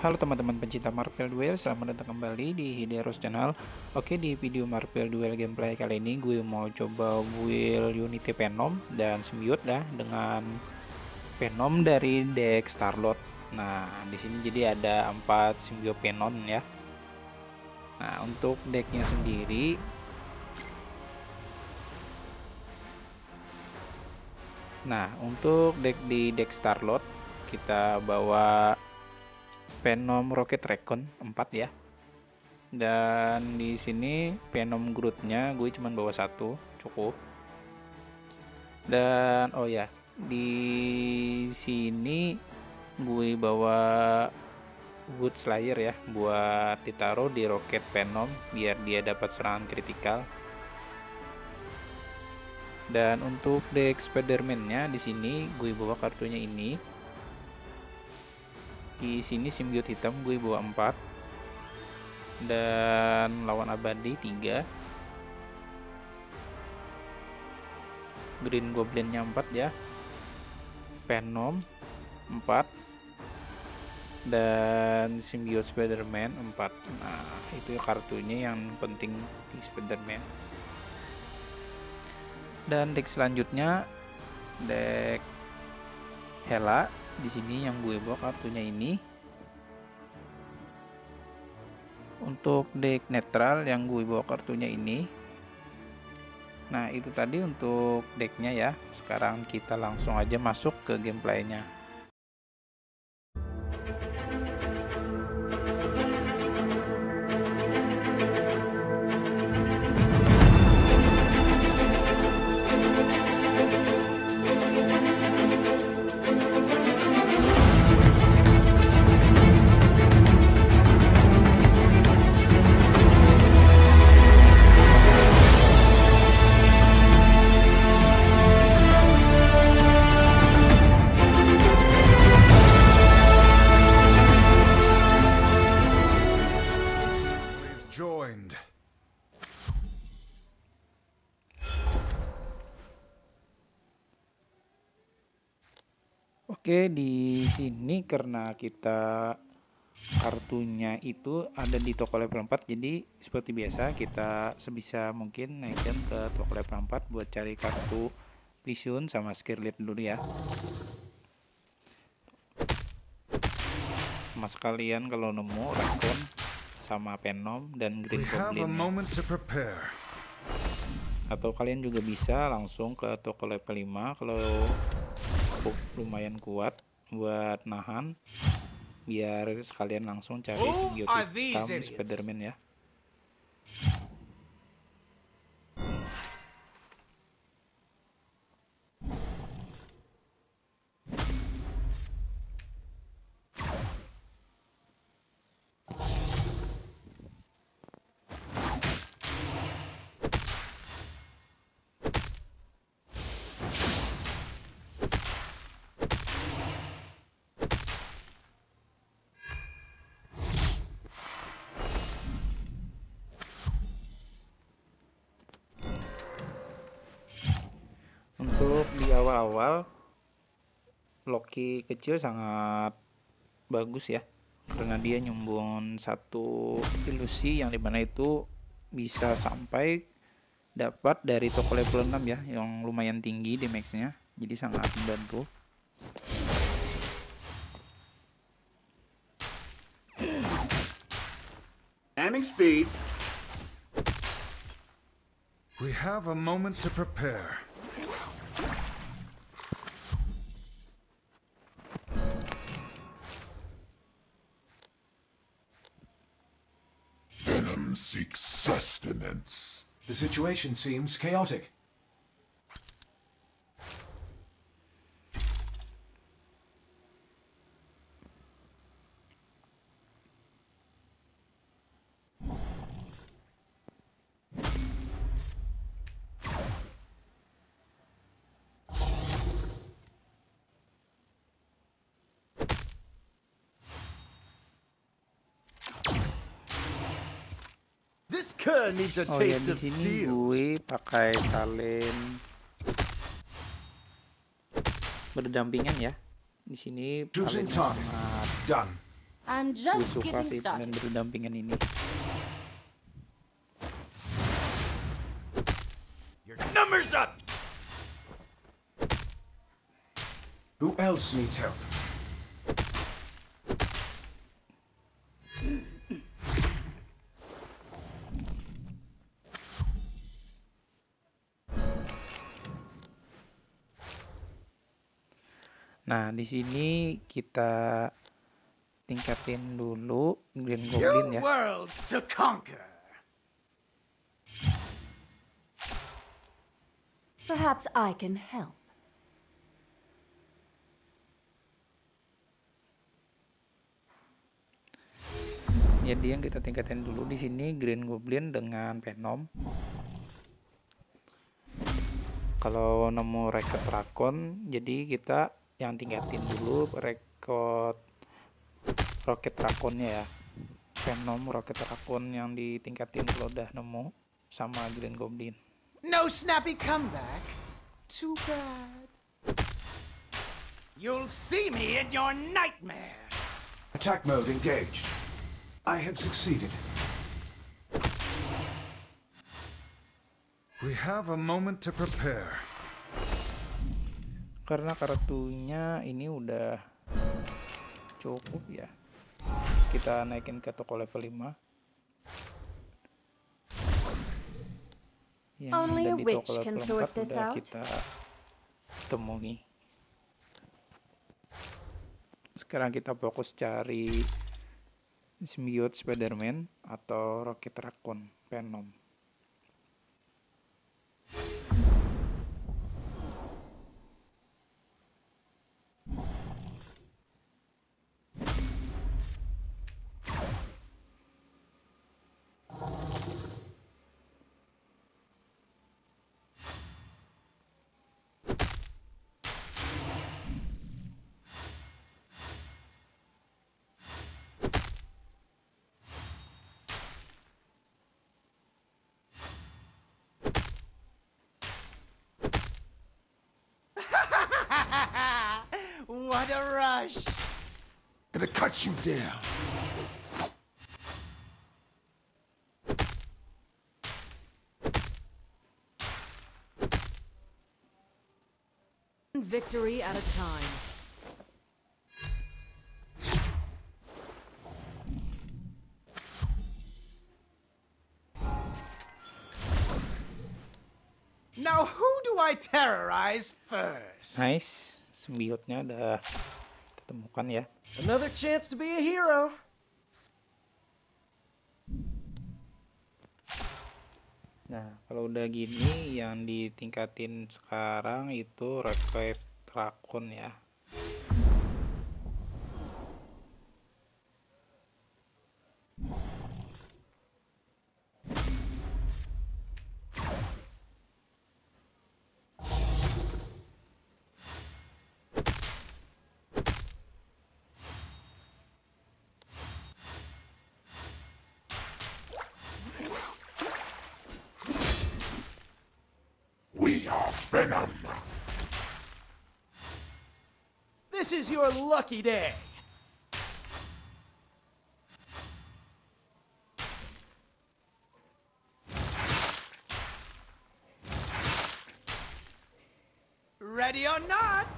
Halo teman-teman pencinta Marvel Duel, selamat datang kembali di Hideros Channel. Oke di video Marvel Duel gameplay kali ini gue mau coba build Unity Venom dan Symbiote dah dengan Venom dari deck Starlord. Nah di sini jadi ada 4 Symbiote Venom ya. Nah untuk decknya sendiri Nah untuk deck di deck Starlord kita bawa Venom Rocket Raccoon 4 ya. Dan di sini Venom Groot-nya gue cuman bawa satu, cukup. Dan oh ya, di sini gue bawa Wood Slayer ya buat ditaruh di Rocket Venom biar dia dapat serangan kritikal. Dan untuk deck Spider-Man-nya di sini gue bawa kartunya ini di sini simbiot hitam gue bawa 4 dan lawan abadi 3 green goblinnya 4 ya. Venom 4 dan simbiot Spiderman 4 nah itu kartunya yang penting di Spiderman. Dan deck selanjutnya deck Hela di sini yang gue bawa kartunya ini. Untuk deck netral yang gue bawa kartunya ini. Nah itu tadi untuk decknya ya. Sekarang kita langsung aja masuk ke gameplaynya Oke, di sini karena kita kartunya itu ada di toko level 4 jadi seperti biasa kita sebisa mungkin naikkan ke toko level 4 buat cari kartu Vision sama Skirlet dulu ya. Mas kalian kalau nemu Raccoon sama Venom dan Green Goblin. atau kalian juga bisa langsung ke toko level 5 kalau lumayan kuat buat nahan. Biar sekalian langsung cari simbiotik hitam Spiderman ya untuk di awal-awal Loki kecil sangat bagus ya karena dia nyumbun satu ilusi yang di mana itu bisa sampai dapat dari toko level 6 ya yang lumayan tinggi di maxnya jadi sangat membantu Aiming speed. We have a moment to prepare. The situation seems chaotic. Oh ya di sini gue pakai talent berdampingan ya. Di sini sangat I'm gue just suka sih berdampingan ini. Your number's up! Who else needs help? Nah di sini kita tingkatin dulu Green Goblin ya! Perhaps I can help. jadi yang kita tingkatin dulu di sini Green Goblin dengan Venom kalau nemu record Rakon jadi kita yang tingkatin dulu record Rocket Rakonnya ya Venom Rocket Rakon yang ditingkatin kalau udah nemu sama Green Goblin No snappy comeback? Too bad. You'll see me in your nightmares! Attack mode engaged. I have succeeded. We have a moment to prepare. Karena kartunya ini udah cukup ya. Kita naikin ke toko level 5 yang Only ada di toko level sort 4 this udah out. kita temui. Sekarang kita fokus cari symbiote Spiderman atau Rocket Raccoon Venom What a rush! Gonna cut you down. Victory at a time. Now who do I terrorize first? nice symbiote-nya udah ditemukan ya Another chance to be a hero. Nah, kalau udah gini yang ditingkatin sekarang itu Rocket Raccoon ya. Venom. This is your lucky day. Ready or not,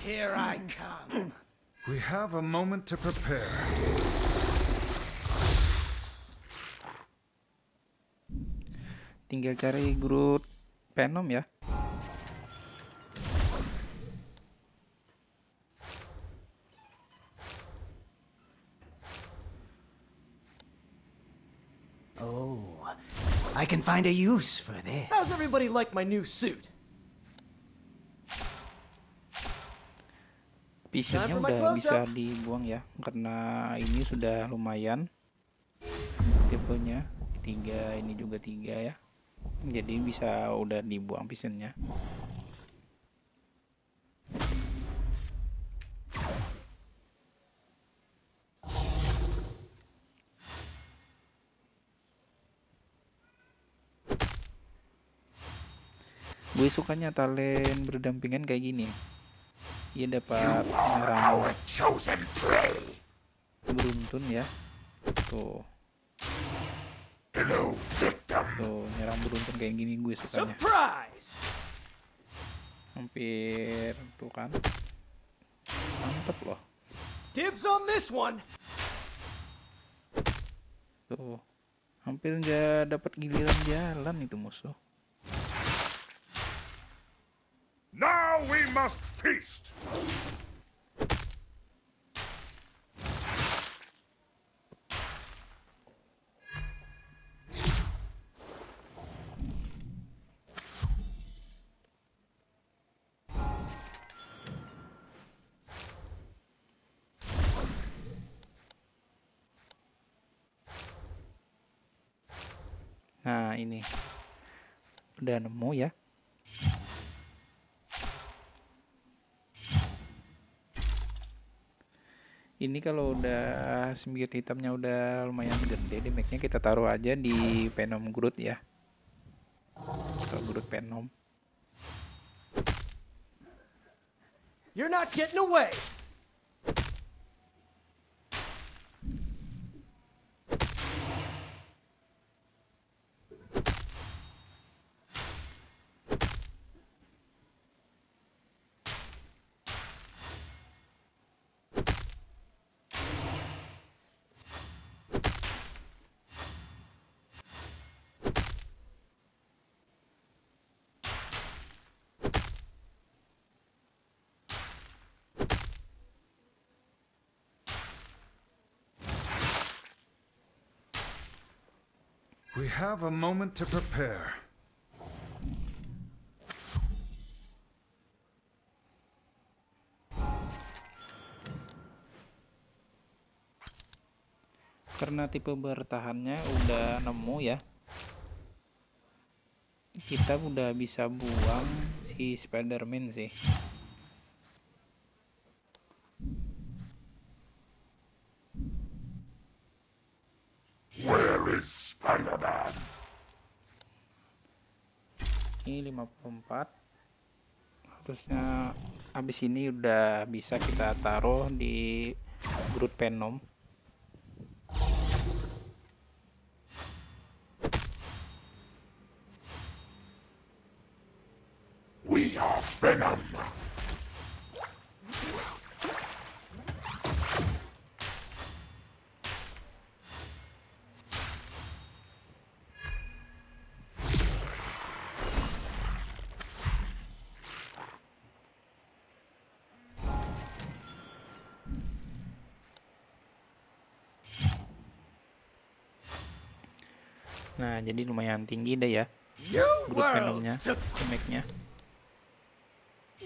here I come. We have a moment to prepare. Tinggal cari Groot Venom ya. I can find a use for this. How's everybody like my new suit? My udah bisa dibuang ya, karena ini sudah lumayan. Tipenya tiga, ini juga tiga ya. Jadi bisa udah dibuang visionnya. Gue sukanya talent berdampingan kayak gini. Ia dapat prey. beruntun ya tuh Hello, victim. tuh nyerang beruntun kayak gini gue sukanya Surprise! hampir tuh kan mantep loh Dibs on this one! tuh hampir nggak dapat giliran jalan itu musuh Now we must feast. nah ini udah nemu ya ini kalau udah sembiut hitamnya udah lumayan gede damage-nya kita taruh aja di Venom Groot ya atau Groot Venom You're not getting away! We have a moment to prepare. karena tipe bertahannya udah nemu ya kita udah bisa buang si Spiderman sih Where is Spider-Man? Ini 54 harusnya habis ini udah bisa kita taruh di Groot Venom nah jadi lumayan tinggi deh ya Groot Venomnya damage-nya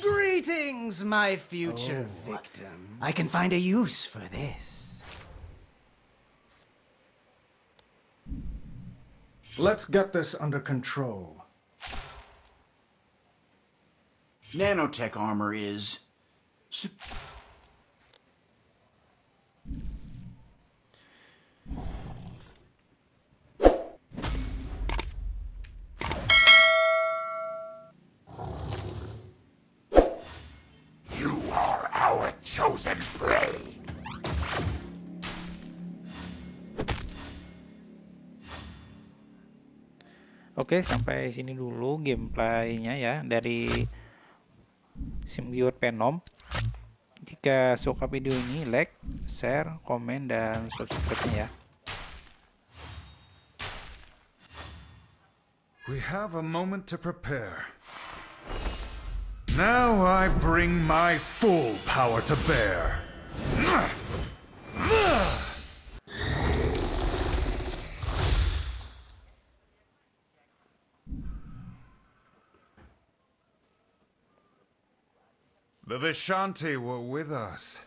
Greetings, my future victim. I can find a use for this. Let's get this under control. Nanotech armor is. Oke, sampai sini dulu gameplaynya ya dari Symbiote Venom. Jika suka video ini, like, share, komen, dan subscribe-nya ya. We have a moment to prepare. Now I bring my full power to bear. The Vishanti were with us.